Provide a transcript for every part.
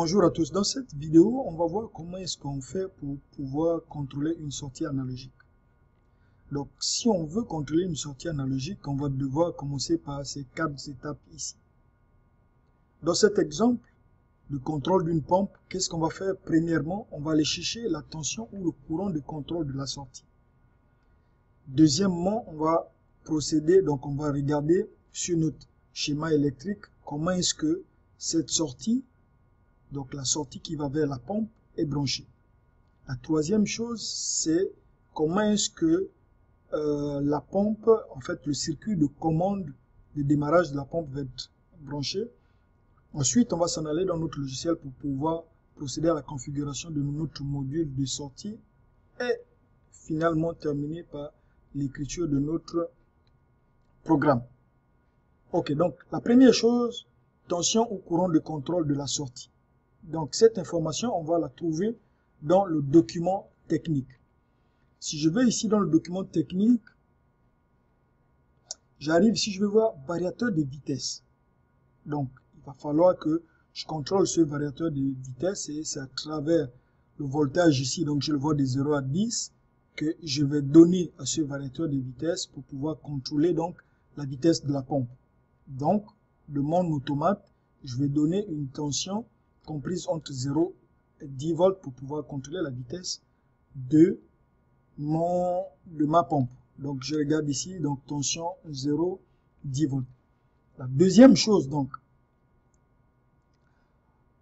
Bonjour à tous. Dans cette vidéo, on va voir comment est-ce qu'on fait pour pouvoir contrôler une sortie analogique. Donc, si on veut contrôler une sortie analogique, on va devoir commencer par ces quatre étapes ici. Dans cet exemple de contrôle d'une pompe, qu'est-ce qu'on va faire? Premièrement, on va aller chercher la tension ou le courant de contrôle de la sortie. Deuxièmement, on va procéder, donc on va regarder sur notre schéma électrique comment est-ce que cette sortie, donc la sortie qui va vers la pompe, est branchée. La troisième chose, c'est comment est-ce que euh, la pompe, en fait le circuit de commande de démarrage de la pompe va être branché. Ensuite, on va s'en aller dans notre logiciel pour pouvoir procéder à la configuration de notre module de sortie et finalement terminer par l'écriture de notre programme. Ok, donc la première chose, tension ou courant de contrôle de la sortie. Donc cette information, on va la trouver dans le document technique. Si je vais ici dans le document technique, j'arrive ici, je vais voir variateur de vitesse. Donc il va falloir que je contrôle ce variateur de vitesse et c'est à travers le voltage ici, donc je le vois de 0 à 10, que je vais donner à ce variateur de vitesse pour pouvoir contrôler donc la vitesse de la pompe. Donc, de mon automate, je vais donner une tension comprise entre 0 et 10 volts pour pouvoir contrôler la vitesse de mon de ma pompe. Donc je regarde ici, donc tension 0, 10 volts. La deuxième chose donc,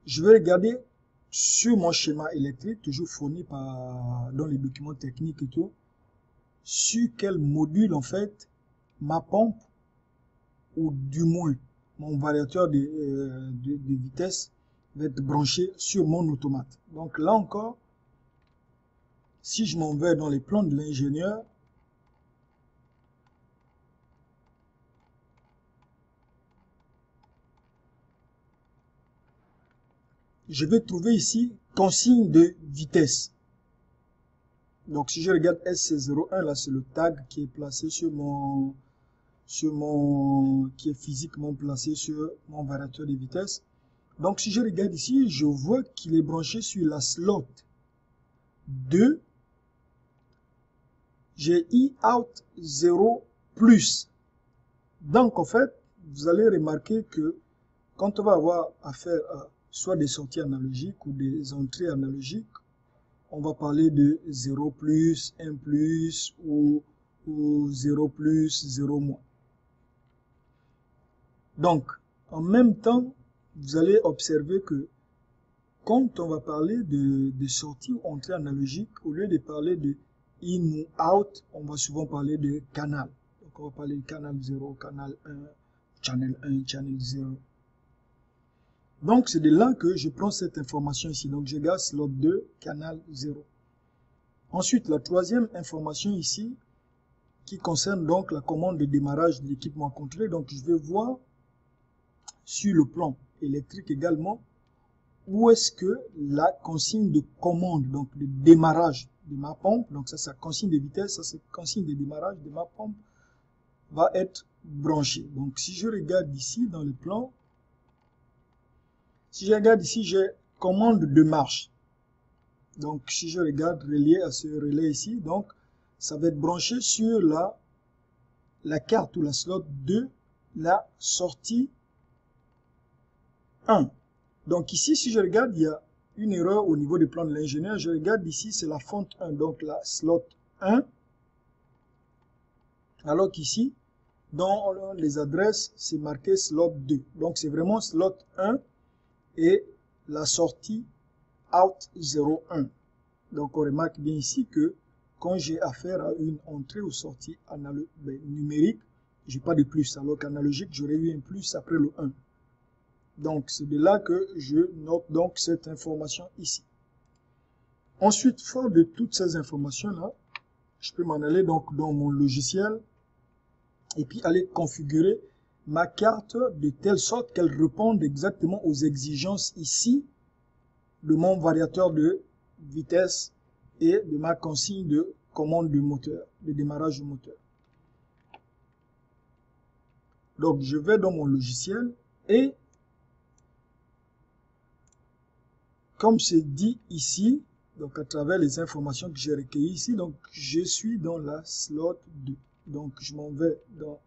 je vais regarder sur mon schéma électrique, toujours fourni par, dans les documents techniques et tout, sur quel module, en fait, ma pompe, ou du moins, mon variateur de, euh, de, de, vitesse va être branché sur mon automate. Donc là encore, si je m'en vais dans les plans de l'ingénieur, je vais trouver ici consigne de vitesse. Donc si je regarde SC01, là c'est le tag qui est placé sur mon, sur mon, qui est physiquement placé sur mon variateur de vitesse. Donc si je regarde ici, je vois qu'il est branché sur la slot 2 GI out 0 plus. Donc en fait, vous allez remarquer que quand on va avoir affaire à soit des sorties analogiques ou des entrées analogiques, on va parler de 0 plus, 1 plus ou, ou 0 plus, 0 moins. Donc, en même temps, vous allez observer que quand on va parler de, sortie ou entrée analogique, au lieu de parler de in ou out, on va souvent parler de canal. Donc, on va parler de canal 0, canal 1, channel 1, channel 0. Donc, c'est de là que je prends cette information ici. Donc, je garde slot 2, canal 0. Ensuite, la troisième information ici, qui concerne donc la commande de démarrage de l'équipement contrôlé. Donc, je vais voir sur le plan électrique également, où est-ce que la consigne de commande, donc de démarrage de ma pompe, donc ça, la consigne de vitesse, ça, c'est consigne de démarrage de ma pompe, va être branchée. Donc, si je regarde ici dans le plan, si je regarde ici, j'ai commande de marche. Donc, si je regarde relié à ce relais ici, donc, ça va être branché sur la, la carte ou la slot de la sortie 1. Donc ici, si je regarde, il y a une erreur au niveau du plan de l'ingénieur. Je regarde ici, c'est la fonte 1, donc la slot 1. Alors qu'ici, dans les adresses, c'est marqué slot 2. Donc c'est vraiment slot 1 et la sortie out 01. Donc on remarque bien ici que quand j'ai affaire à une entrée ou sortie ben, numérique, j'ai pas de plus, alors qu'analogique, j'aurais eu un plus après le 1. Donc c'est de là que je note donc cette information ici. Ensuite, fort de toutes ces informations-là, je peux m'en aller donc dans mon logiciel et puis aller configurer ma carte de telle sorte qu'elle réponde exactement aux exigences ici de mon variateur de vitesse et de ma consigne de commande du moteur, de démarrage du moteur. Donc je vais dans mon logiciel et comme c'est dit ici, donc à travers les informations que j'ai recueillies ici, donc je suis dans la slot 2. Donc je m'en vais dans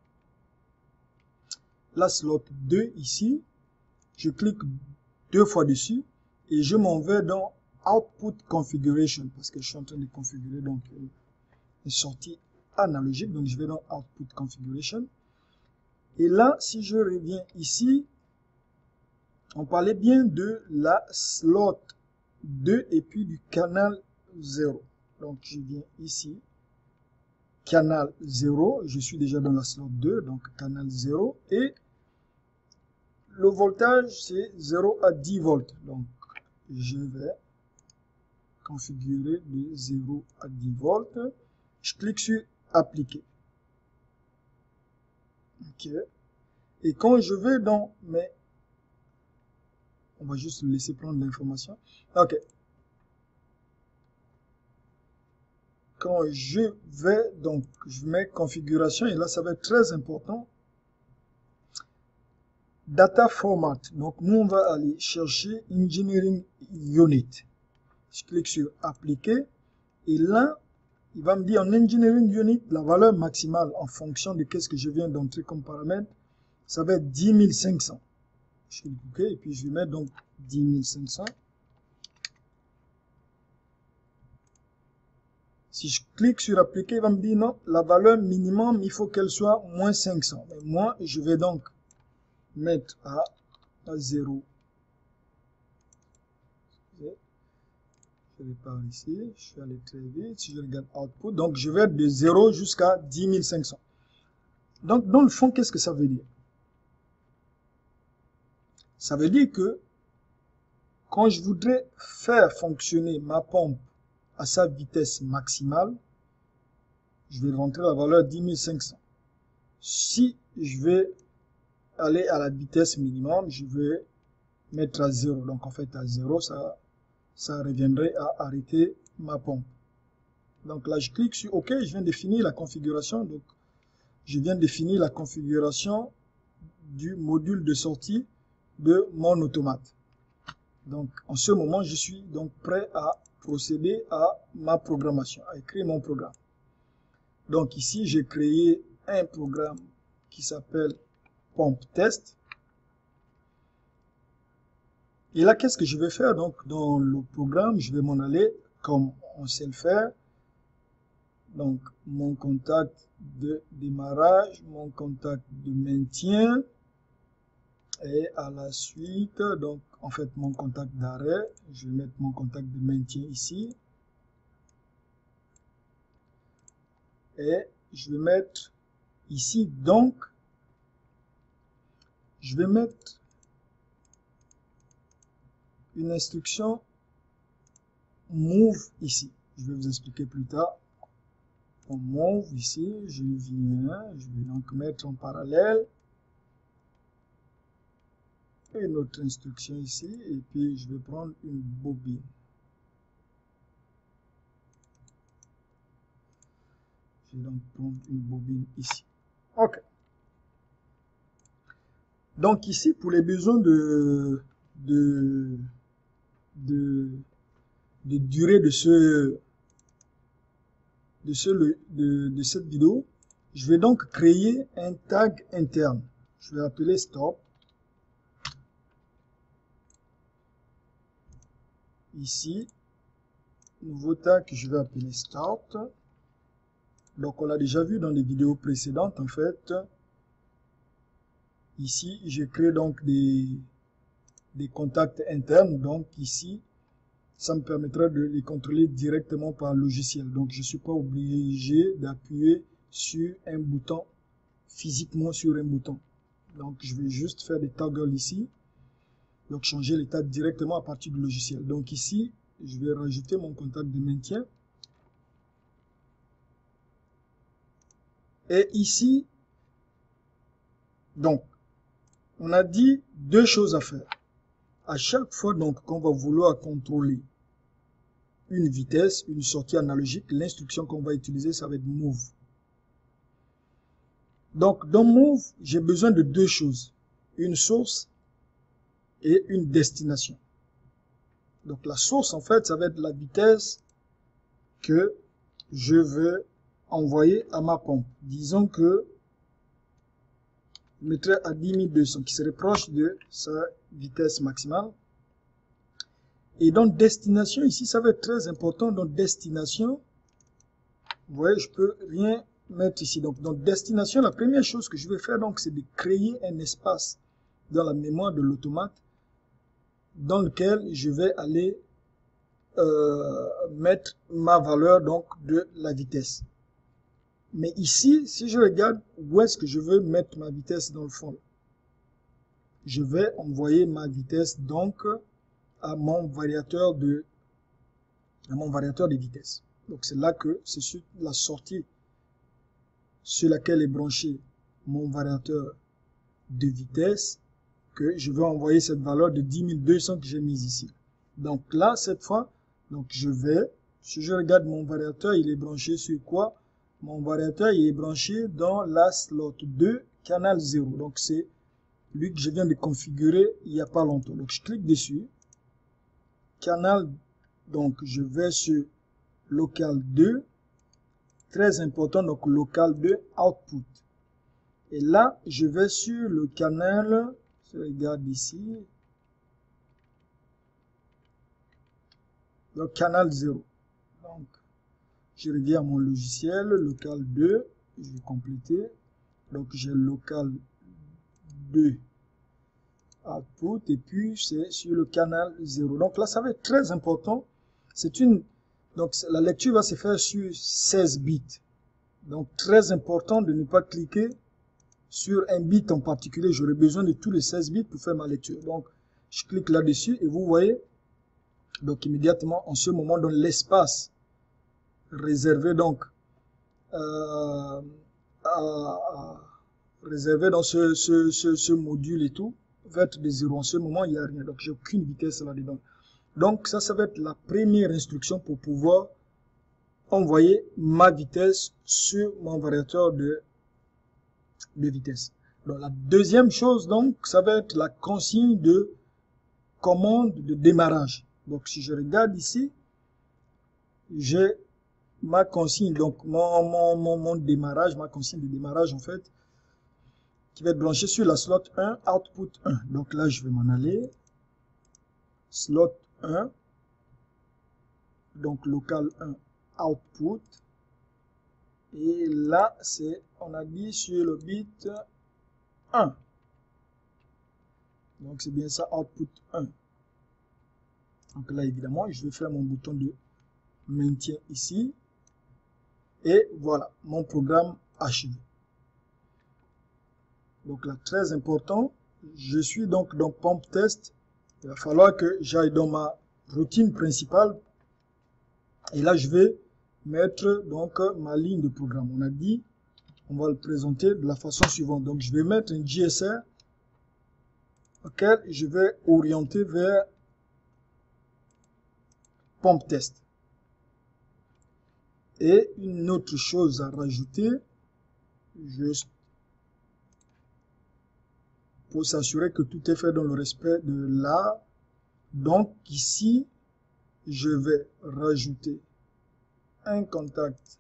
la slot 2 ici. Je clique deux fois dessus et je m'en vais dans Output Configuration parce que je suis en train de configurer donc une sortie analogique. Donc je vais dans Output Configuration. Et là, si je reviens ici, on parlait bien de la slot 2 et puis du canal 0. Donc je viens ici, canal 0, je suis déjà dans la slot 2, donc canal 0, et le voltage c'est 0 à 10 volts. Donc je vais configurer de 0 à 10 volts. Je clique sur appliquer. Ok. Et quand je vais dans mes on va juste laisser prendre l'information. Ok. Quand je vais, donc, je mets configuration, et là, ça va être très important. Data format. Donc, nous, on va aller chercher Engineering Unit. Je clique sur appliquer. Et là, il va me dire en Engineering Unit, la valeur maximale en fonction de qu'est-ce que je viens d'entrer comme paramètre, ça va être 10 500 je clique OK et puis je vais mettre donc 10 500. Si je clique sur appliquer, il va me dire non, la valeur minimum, il faut qu'elle soit moins 500. Mais moi, je vais donc mettre à, à 0. Je vais par ici, je suis allé très vite. Si je regarde output, donc je vais de 0 jusqu'à 10 500. Donc, dans le fond, qu'est-ce que ça veut dire? Ça veut dire que quand je voudrais faire fonctionner ma pompe à sa vitesse maximale, je vais rentrer la valeur 10500. Si je vais aller à la vitesse minimum, je vais mettre à 0. Donc en fait à 0, ça, ça reviendrait à arrêter ma pompe. Donc là, je clique sur OK, je viens définir la configuration. Donc je viens définir la configuration du module de sortie de mon automate. Donc, en ce moment, je suis donc prêt à procéder à ma programmation, à écrire mon programme. Donc ici, j'ai créé un programme qui s'appelle pompe test. Et là, qu'est-ce que je vais faire? Donc, dans le programme, je vais m'en aller comme on sait le faire. Donc, mon contact de démarrage, mon contact de maintien, et à la suite, donc en fait mon contact d'arrêt, je vais mettre mon contact de maintien ici. Et je vais mettre ici donc, je vais mettre une instruction move ici. Je vais vous expliquer plus tard. On move ici, je viens, je vais donc mettre en parallèle une autre instruction ici et puis je vais prendre une bobine. Je vais donc prendre une bobine ici. Ok. Donc ici, pour les besoins de, de, de, de durée de ce, de, ce, de, de cette vidéo, je vais donc créer un tag interne. Je vais appeler stop. Ici, nouveau tag que je vais appeler start. Donc on l'a déjà vu dans les vidéos précédentes en fait. Ici, j'ai créé donc des, des contacts internes. Donc ici, ça me permettra de les contrôler directement par logiciel. Donc je suis pas obligé d'appuyer sur un bouton, physiquement sur un bouton. Donc je vais juste faire des toggles ici donc changer l'état directement à partir du logiciel. Donc ici, je vais rajouter mon contact de maintien. Et ici, donc, on a dit deux choses à faire. À chaque fois donc qu'on va vouloir contrôler une vitesse, une sortie analogique, l'instruction qu'on va utiliser, ça va être move. Donc, dans move, j'ai besoin de deux choses. Une source et une destination. Donc la source, en fait, ça va être la vitesse que je veux envoyer à ma pompe. Disons que je mettrai à 10 200, qui serait proche de sa vitesse maximale. Et donc destination, ici, ça va être très important. Donc destination, vous voyez, je peux rien mettre ici. Donc dans destination, la première chose que je vais faire, donc, c'est de créer un espace dans la mémoire de l'automate dans lequel je vais aller euh, mettre ma valeur donc de la vitesse. Mais ici, si je regarde où est-ce que je veux mettre ma vitesse dans le fond, je vais envoyer ma vitesse donc à mon variateur de à mon variateur de vitesse. Donc c'est là que c'est sur la sortie sur laquelle est branché mon variateur de vitesse je vais envoyer cette valeur de 10 200 que j'ai mise ici. Donc là, cette fois, donc je vais, si je regarde mon variateur, il est branché sur quoi? Mon variateur il est branché dans la slot 2, canal 0. Donc c'est lui que je viens de configurer il n'y a pas longtemps. Donc je clique dessus. Canal, donc je vais sur local 2. Très important, donc local 2, output. Et là, je vais sur le canal, je regarde ici, donc canal 0. Donc, je reviens à mon logiciel, local 2, je vais compléter. Donc, j'ai local 2 output et puis c'est sur le canal 0. Donc là, ça va être très important. C'est une donc la lecture va se faire sur 16 bits. Donc très important de ne pas cliquer sur un bit en particulier. J'aurai besoin de tous les 16 bits pour faire ma lecture. Donc je clique là-dessus et vous voyez donc immédiatement, en ce moment, dans l'espace réservé donc euh, réservé dans ce, module et tout, va être de 0. En ce moment, il n'y a rien. Donc, j'ai aucune vitesse là-dedans. Donc, ça, ça va être la première instruction pour pouvoir envoyer ma vitesse sur mon variateur de, de vitesse. La deuxième chose, donc, ça va être la consigne de commande de démarrage. Donc, si je regarde ici, j'ai ma consigne, donc mon, mon, mon, démarrage, ma consigne de démarrage, en fait, qui va être branchée sur la slot 1, output 1. Donc là, je vais m'en aller. Slot 1, donc local 1, output. Et là, c'est, on a dit sur le bit 1. Donc c'est bien ça, output 1. Donc là, évidemment, je vais faire mon bouton de maintien ici. Et voilà, mon programme achevé. Donc là, très important, je suis donc dans Pump Test. Il va falloir que j'aille dans ma routine principale. Et là, je vais mettre donc ma ligne de programme. On a dit, on va le présenter de la façon suivante. Donc, je vais mettre un GSR auquel je vais orienter vers pompe test. Et une autre chose à rajouter, juste pour s'assurer que tout est fait dans le respect de là. Donc ici, je vais rajouter contact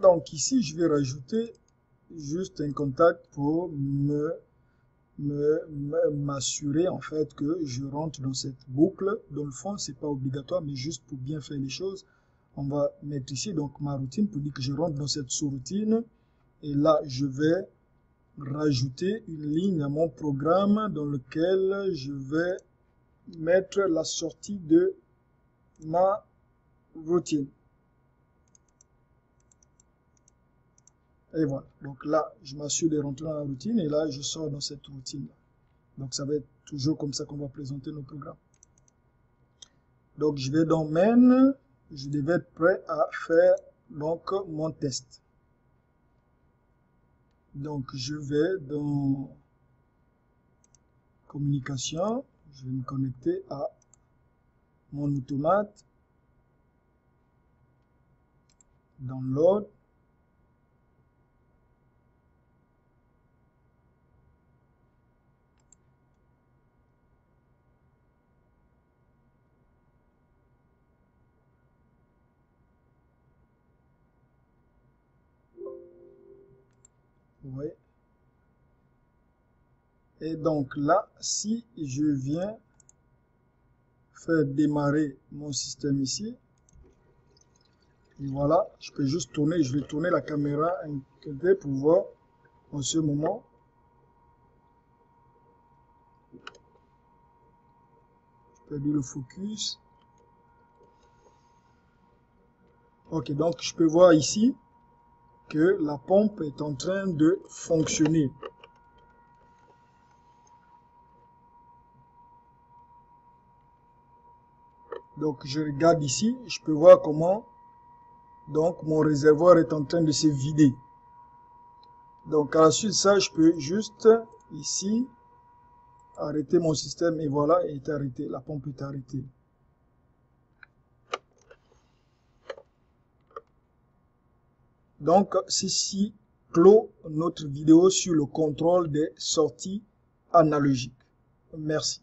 Donc ici, je vais rajouter juste un contact pour me m'assurer en fait que je rentre dans cette boucle. Dans le fond, c'est pas obligatoire, mais juste pour bien faire les choses, on va mettre ici donc ma routine pour dire que je rentre dans cette sous-routine. Et là, je vais rajouter une ligne à mon programme dans lequel je vais mettre la sortie de ma routine. Et voilà. Donc là, je m'assure de rentrer dans la routine et là, je sors dans cette routine. Donc ça va être toujours comme ça qu'on va présenter nos programmes. Donc je vais dans main. Je devais être prêt à faire donc mon test. Donc je vais dans communication. Je vais me connecter à mon automate. Download. Et donc là, si je viens faire démarrer mon système ici, voilà, je peux juste tourner, je vais tourner la caméra pour voir en ce moment. Je peux le focus. Ok, donc je peux voir ici la pompe est en train de fonctionner. Donc je regarde ici, je peux voir comment donc mon réservoir est en train de se vider. Donc à la suite de ça, je peux juste ici arrêter mon système et voilà, il est arrêté, la pompe est arrêtée. Donc ceci clôt notre vidéo sur le contrôle des sorties analogiques. Merci.